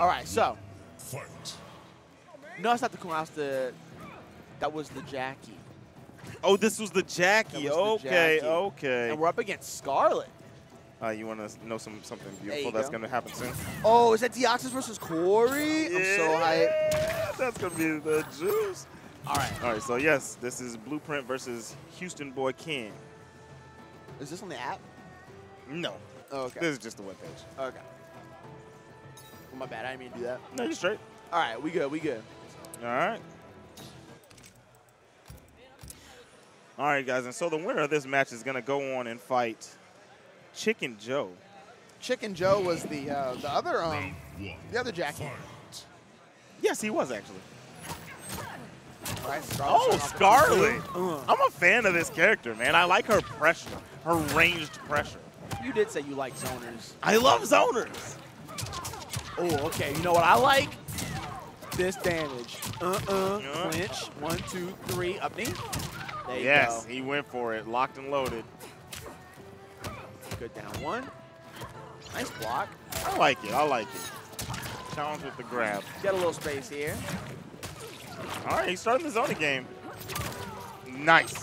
All right, so Fight. no, it's not the Kuma. That's the that was the Jacqui, Oh, this was the Jacqui. Was the okay, Jacqui. okay. and we're up against Skarlet. Uh, you want to know some something beautiful that's going to happen soon? Oh, is that Deoxys versus Corey? I'm so hyped. Yeah, That's going to be the juice. All right, All right, so yes, this is Bluprint versus Houston Boykin. is this on the app? No, Oh, okay. this is just the webpage. Okay. Well, my bad. I didn't mean to do that. No, you're straight. All right, we good. We good. All right. All right, guys, and so the winner of this match is going to go on and fight Chicken Joe. Chicken Joe was the uh, the other um the other Jacqui. Yes, he was actually. All right, Oh, starting off with Skarlet. Uh, I'm a fan of this character, man. I like her pressure, her ranged pressure. you did say you like zoners. I love zoners. Oh, okay. You know what I like? This damage. Uh-uh. Yeah. Clinch. One, two, three. Up knee. There you Yes, go. he went for it, locked and loaded. Good down one. Nice block. I like it. I like it. Challenge with the grab. Get a little space here. All right, he's starting the zoning game. Nice.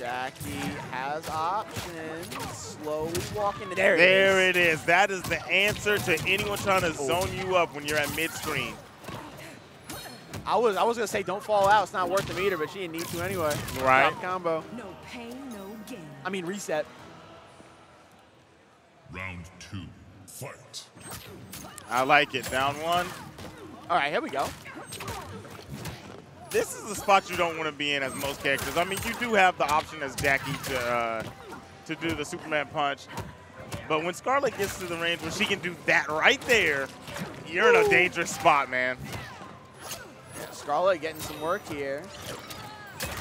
Jacqui has options. Slowly walking. There, There it is. it is. That is the answer to anyone trying to Oh. zone you up when you're at mid-screen. I was I was gonna say don't fall out. It's not worth the meter, but she didn't need to anyway. Right. Drop combo. No pain, no gain. I mean reset. Round two. Fight. I like it. Down one. All right, here we go. This is the spot you don't want to be in as most characters. I mean, you do have the option as Jacqui to uh, to do the Superman punch, but when Skarlet gets to the range where she can do that right there, you're in a dangerous spot, man. Skarlet getting some work here.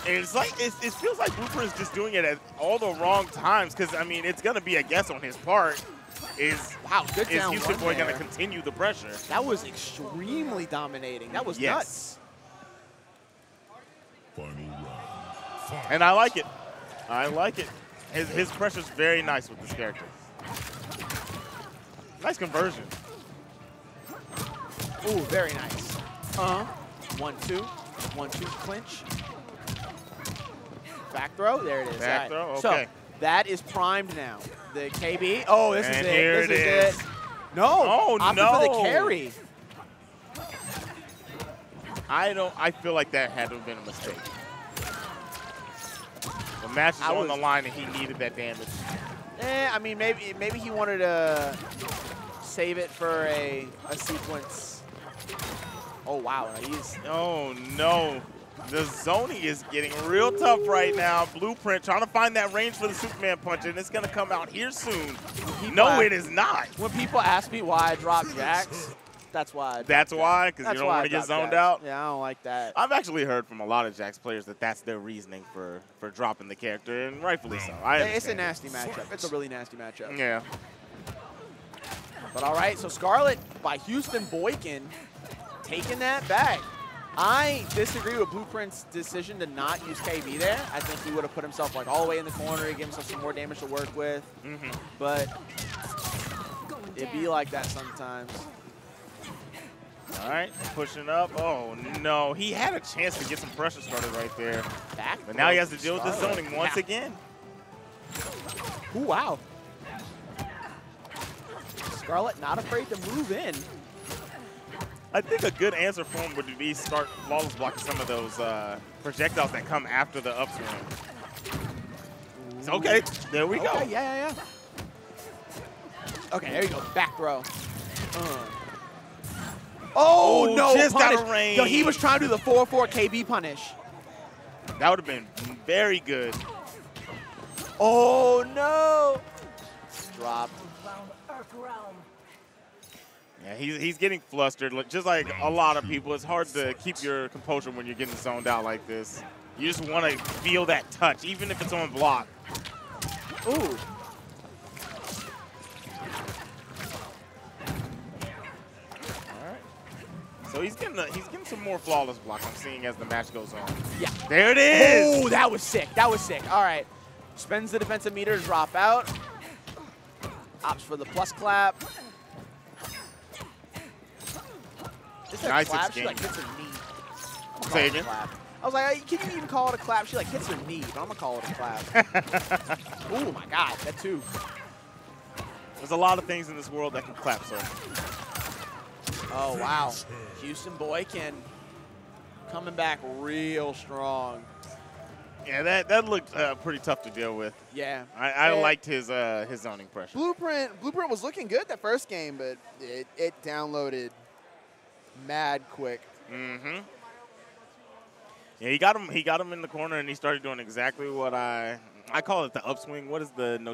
And it's like it's, it feels like Bluprint is just doing it at all the wrong times because I mean it's gonna be a guess on his part. Is Wow, good is Houston Boy there. gonna continue the pressure? That was extremely dominating. That was Yes. nuts. Final round. And I like it. I like it. His his pressure's very nice with this character. Nice conversion. Ooh, very nice. Uh-huh. One, two. One, two, clinch. Back throw. There it is. Back All right. throw, okay. So that is primed now. The KB. Oh, this is it. here this it is, is. it. No. Oh, opted for the carry. I don't. I feel like that had to have been a mistake. The match is I on the line, and he needed that damage. Eh, I mean, maybe maybe he wanted to save it for a, a sequence. Oh, wow. He's Oh no. The zoning is getting real tough right now. Bluprint trying to find that range for the Superman punch, and it's gonna come out here soon. No, ask- it is not. When people ask me why I drop Jax, that's why. I That's why, because you don't want to get zoned Jax. out. Yeah, I don't like that. I've actually heard from a lot of Jax players that that's their reasoning for for dropping the character, and rightfully so. I it's a understand. nasty matchup. It's a really nasty matchup. Yeah. But all right, so Skarlet by Houston Boykin taking that back. I disagree with Bluprint's decision to not use KB there. I think he would have put himself like all the way in the corner and give himself some more damage to work with. hmm But it down. be like that sometimes. All right, pushing up. Oh no, he had a chance to get some pressure started right there, Back. but now he has to deal with the zoning once Yeah. again. Ooh, wow. Skarlet not afraid to move in. I think a good answer for him would be start flawless blocking some of those uh, projectiles that come after the upswing. So, okay, there we go. Yeah, yeah, yeah. Okay, there you go. Back row. Uh. Oh, Oh, no, just out of punish. Yo, he was trying to do the 4-4 KB punish. That would have been very good. Oh, no. Drop. Yeah, he's, he's getting flustered. Just like a lot of people, it's hard to keep your composure when you're getting zoned out like this. You just want to feel that touch, even if it's on block. Ooh. So he's getting a, he's getting some more flawless blocks. I'm seeing as the match goes on. Yeah. There it is. Oh, that was sick. That was sick. All right. Spends the defensive meter to drop out. Opts for the plus clap. Is Nice clap? She like hits her knee. Say call it a again? clap. I was like, can you even call it a clap? She like hits her knee, but I'm gonna call it a clap. oh my god, that too. There's a lot of things in this world that can clap, sir. Oh wow, Houston Boykin coming back real strong. Yeah, that that looked uh, pretty tough to deal with. Yeah. I, I liked his uh, his zoning pressure. Bluprint Bluprint was looking good that first game, but it, it downloaded mad quick. Mm-hmm. Yeah, he got him. He got him in the corner, and he started doing exactly what I I call it the upswing. What is the no